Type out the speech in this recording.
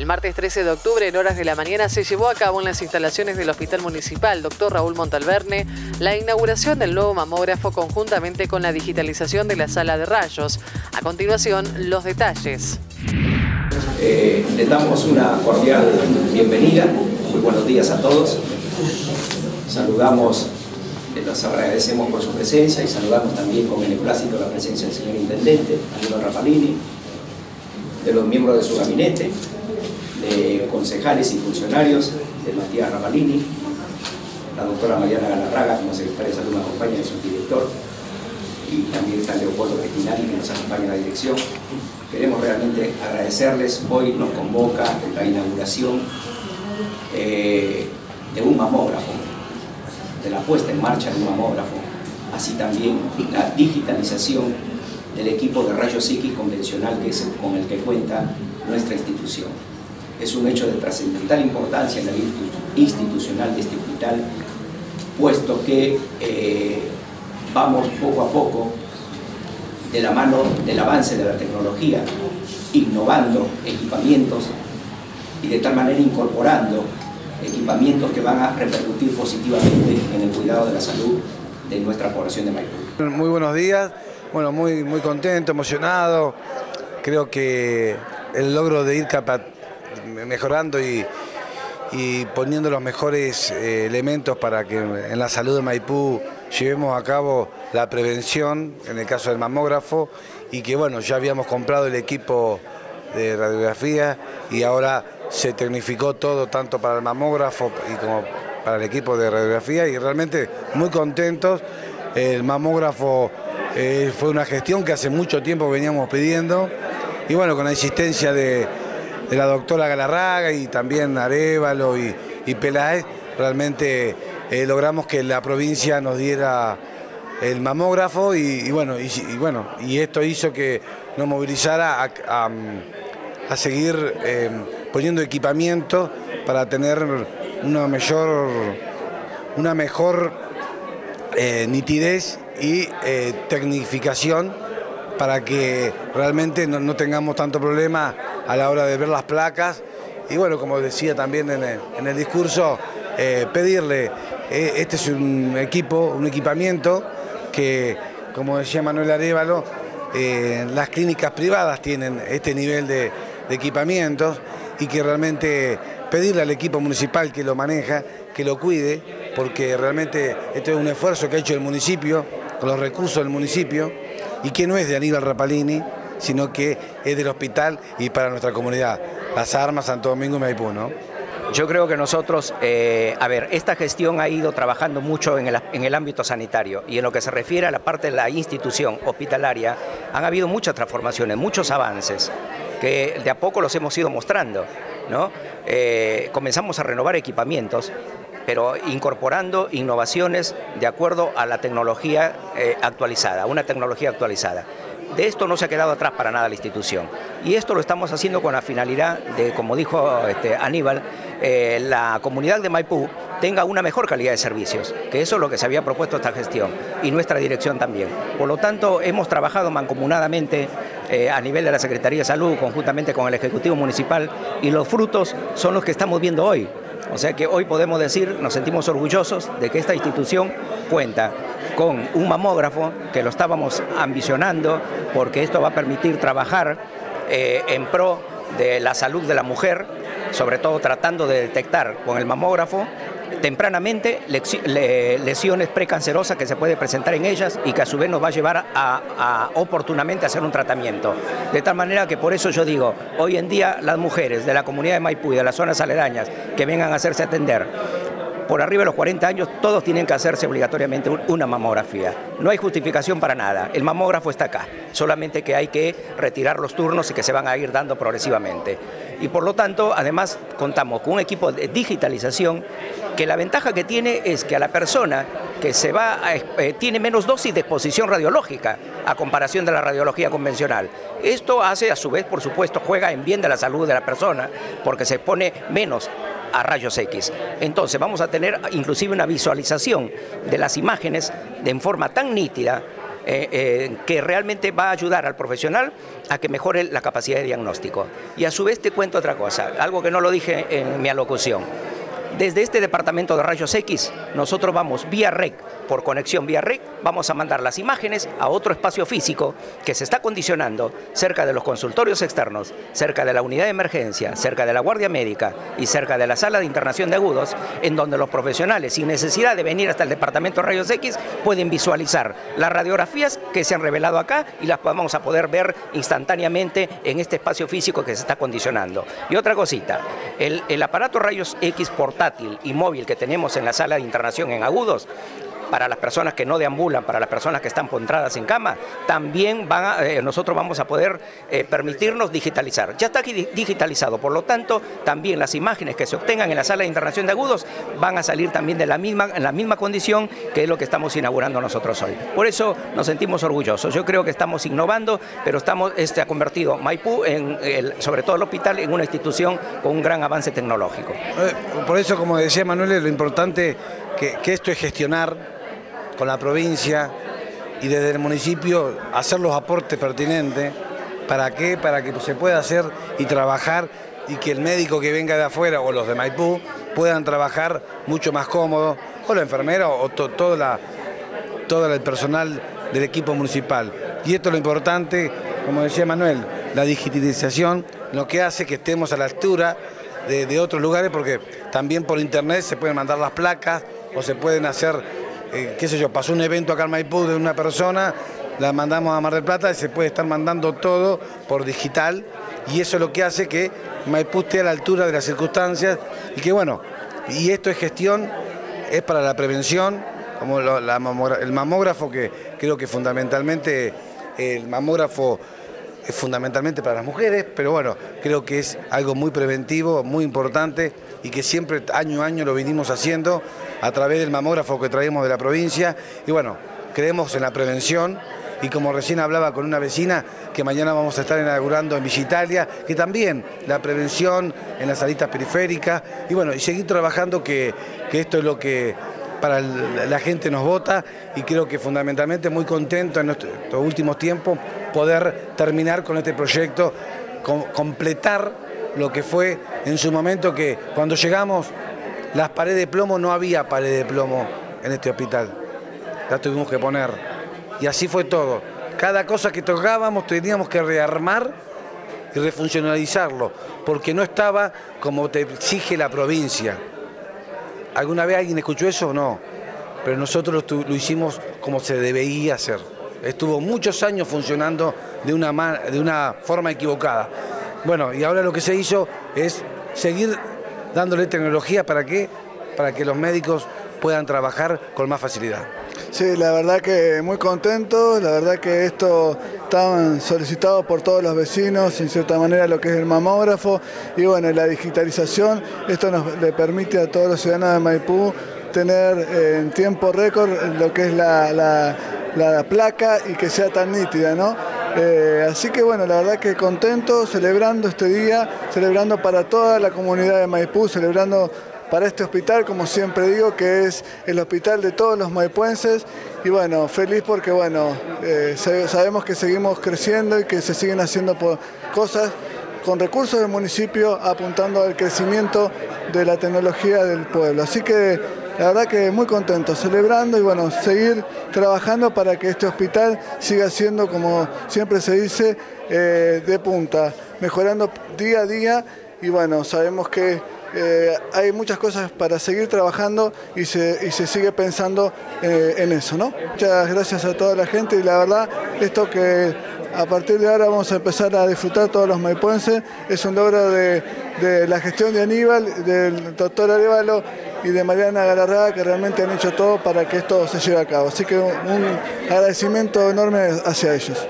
El martes 13 de octubre, en horas de la mañana, se llevó a cabo en las instalaciones del Hospital Municipal Dr. Raúl Montalverne la inauguración del nuevo mamógrafo conjuntamente con la digitalización de la sala de rayos. A continuación, los detalles. Eh, les damos una cordial bienvenida, muy buenos días a todos. Saludamos, eh, les agradecemos por su presencia y saludamos también con plástico la presencia del señor Intendente, Aníbal Rapalini, de los miembros de su gabinete, de concejales y funcionarios de Matías Rapalini, la doctora Mariana Galarraga como secretaria de Salud me acompaña de su director y también está Leopoldo Cristinari que nos acompaña en la dirección. Queremos realmente agradecerles, hoy nos convoca la inauguración eh, de un mamógrafo, de la puesta en marcha de un mamógrafo, así también la digitalización del equipo de rayos X convencional que es con el que cuenta nuestra institución. Es un hecho de trascendental importancia en la vida institucional de este hospital, puesto que eh, vamos poco a poco de la mano del avance de la tecnología, innovando equipamientos y de tal manera incorporando equipamientos que van a repercutir positivamente en el cuidado de la salud de nuestra población de Maipú. Muy buenos días, bueno, muy, muy contento, emocionado. Creo que el logro de ir mejorando y, poniendo los mejores eh, elementos para que en la salud de Maipú llevemos a cabo la prevención, en el caso del mamógrafo, y que bueno, ya habíamos comprado el equipo de radiografía y ahora se tecnificó todo tanto para el mamógrafo y como para el equipo de radiografía y realmente muy contentos. El mamógrafo eh, fue una gestión que hace mucho tiempo veníamos pidiendo y bueno, con la insistencia de, la doctora Galarraga y también Arevalo y, y Peláez, realmente eh, logramos que la provincia nos diera el mamógrafo y, bueno, y, bueno, y esto hizo que nos movilizara a, seguir eh, poniendo equipamiento para tener una mayor, una mejor nitidez y eh, tecnificación para que realmente no, tengamos tanto problema a la hora de ver las placas. Y bueno, como decía también en el, discurso, eh, pedirle, eh, este es un equipo, un equipamiento que, como decía Manuel Arevalo, las clínicas privadas tienen este nivel de, de equipamientos y que realmente pedirle al equipo municipal que lo maneja, que lo cuide, porque realmente este es un esfuerzo que ha hecho el municipio con los recursos del municipio y que no es de Aníbal Rapalini, sino que es del hospital y para nuestra comunidad, Las Armas, Santo Domingo y Maipú, ¿no? Yo creo que nosotros, eh, a ver, esta gestión ha ido trabajando mucho en el, en el, ámbito sanitario y en lo que se refiere a la parte de la institución hospitalaria, han habido muchas transformaciones, muchos avances, que de a poco los hemos ido mostrando. ¿no? Eh, comenzamos a renovar equipamientos pero incorporando innovaciones de acuerdo a la tecnología eh, actualizada, una tecnología actualizada. De esto no se ha quedado atrás para nada la institución. Y esto lo estamos haciendo con la finalidad de, como dijo este, Aníbal, eh, la comunidad de Maipú tenga una mejor calidad de servicios, que eso es lo que se había propuesto esta gestión y nuestra dirección también. Por lo tanto, hemos trabajado mancomunadamente eh, a nivel de la Secretaría de Salud, conjuntamente con el Ejecutivo Municipal, y los frutos son los que estamos viendo hoy. O sea que hoy podemos decir, nos sentimos orgullosos de que esta institución cuenta con un mamógrafo que lo estábamos ambicionando porque esto va a permitir trabajar eh, en pro de la salud de la mujer, sobre todo tratando de detectar con el mamógrafo tempranamente lesiones precancerosas que se puede presentar en ellas y que a su vez nos va a llevar a, oportunamente hacer un tratamiento. De tal manera que por eso yo digo, hoy en día las mujeres de la comunidad de Maipú y de las zonas aledañas que vengan a hacerse atender, por arriba de los 40 años, todos tienen que hacerse obligatoriamente una mamografía. No hay justificación para nada. El mamógrafo está acá. Solamente que hay que retirar los turnos y que se van a ir dando progresivamente. Y por lo tanto, además, contamos con un equipo de digitalización que la ventaja que tiene es que a la persona que se va eh, tiene menos dosis de exposición radiológica a comparación de la radiología convencional. Esto hace, a su vez, por supuesto, juega en bien de la salud de la persona porque se expone menos a rayos X. Entonces vamos a tener inclusive una visualización de las imágenes en forma tan nítida eh, eh, que realmente va a ayudar al profesional a que mejore la capacidad de diagnóstico. Y a su vez te cuento otra cosa, algo que no lo dije en mi alocución. Desde este departamento de rayos X, nosotros vamos vía REC, por conexión vía REC, vamos a mandar las imágenes a otro espacio físico que se está condicionando cerca de los consultorios externos, cerca de la unidad de emergencia, cerca de la guardia médica y cerca de la sala de internación de agudos, en donde los profesionales, sin necesidad de venir hasta el departamento de rayos X, pueden visualizar las radiografías que se han revelado acá y las vamos a poder ver instantáneamente en este espacio físico que se está condicionando. Y otra cosita, el, el aparato rayos X y móvil que tenemos en la sala de internación en agudos, para las personas que no deambulan, para las personas que están pontradas en cama, también van eh, nosotros vamos a poder eh, permitirnos digitalizar. Ya está aquí digitalizado, por lo tanto, también las imágenes que se obtengan en la sala de internación de agudos van a salir también de la misma, en la misma condición que es lo que estamos inaugurando nosotros hoy. Por eso nos sentimos orgullosos. Yo creo que estamos innovando, pero estamos, este ha convertido Maipú, sobre todo el hospital, en una institución con un gran avance tecnológico. Eh, por eso, como decía Manuel, lo importante que esto es gestionar con la provincia y desde el municipio hacer los aportes pertinentes. ¿Para qué? Para que se pueda hacer y trabajar y que el médico que venga de afuera o los de Maipú puedan trabajar mucho más cómodo, o la enfermera o todo, la, todo el personal del equipo municipal. Y esto es lo importante, como decía Manuel, la digitalización, lo que hace que estemos a la altura de, de otros lugares, porque también por internet se pueden mandar las placas o se pueden hacer eh, qué sé yo, pasó un evento acá en Maipú de una persona, la mandamos a Mar del Plata y se puede estar mandando todo por digital y eso es lo que hace que Maipú esté a la altura de las circunstancias y que bueno, y esto es gestión, es para la prevención, como el mamógrafo que creo que fundamentalmente el mamógrafo es fundamentalmente para las mujeres, pero bueno, creo que es algo muy preventivo, muy importante y que siempre año a año lo vinimos haciendo a través del mamógrafo que traemos de la provincia. Y bueno, creemos en la prevención. Y como recién hablaba con una vecina que mañana vamos a estar inaugurando en Villa que también la prevención en las salitas periféricas. Y bueno, y seguir trabajando que, que esto es lo que para la gente nos vota. Y creo que fundamentalmente muy contento en estos últimos tiempos poder terminar con este proyecto, completar lo que fue en su momento que cuando llegamos las paredes de plomo no había pared de plomo en este hospital, las tuvimos que poner y así fue todo. Cada cosa que tocábamos teníamos que rearmar y refuncionalizarlo, porque no estaba como te exige la provincia. ¿Alguna vez alguien escuchó eso? No. Pero nosotros lo, hicimos como se debía hacer. Estuvo muchos años funcionando de una, de una forma equivocada. Bueno, y ahora lo que se hizo es seguir dándole tecnología para qué? Para que los médicos puedan trabajar con más facilidad. Sí, la verdad que muy contento, la verdad que esto está solicitado por todos los vecinos, en cierta manera lo que es el mamógrafo y bueno, la digitalización, esto nos le permite a todos los ciudadanos de Maipú tener eh, en tiempo récord lo que es la, placa y que sea tan nítida, ¿no? Eh, así que bueno, la verdad que contento, celebrando este día, celebrando para toda la comunidad de Maipú, celebrando para este hospital, como siempre digo, que es el hospital de todos los maipuenses. Y bueno, feliz porque bueno, eh, sabemos que seguimos creciendo y que se siguen haciendo cosas con recursos del municipio apuntando al crecimiento de la tecnología del pueblo. Así que la verdad que muy contento, celebrando y bueno, seguir trabajando para que este hospital siga siendo, como siempre se dice, eh, de punta, mejorando día a día y bueno, sabemos que eh, hay muchas cosas para seguir trabajando y se, sigue pensando eh, en eso. ¿no? Muchas gracias a toda la gente y la verdad, esto que a partir de ahora vamos a empezar a disfrutar todos los maipuenses, es un logro de, la gestión de Aníbal, del doctor Arevalo y de Mariana Galarraga que realmente han hecho todo para que esto se lleve a cabo. Así que un agradecimiento enorme hacia ellos.